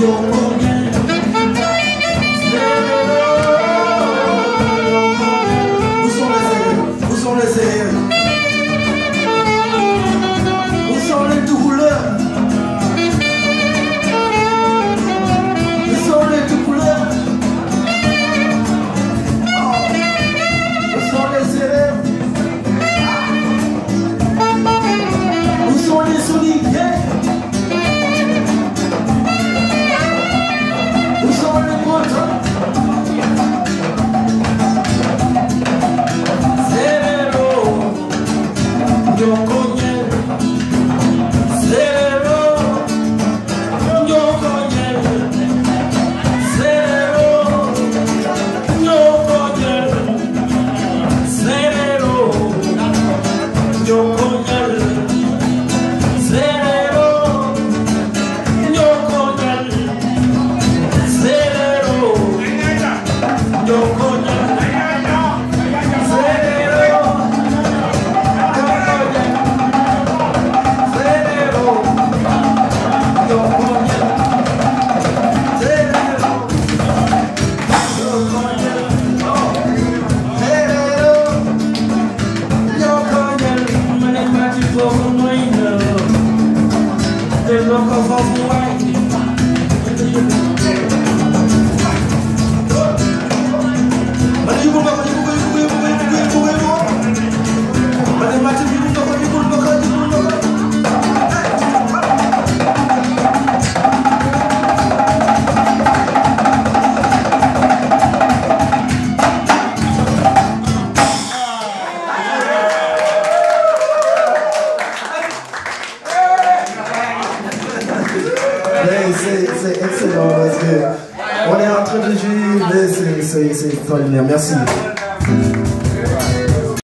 your com c'est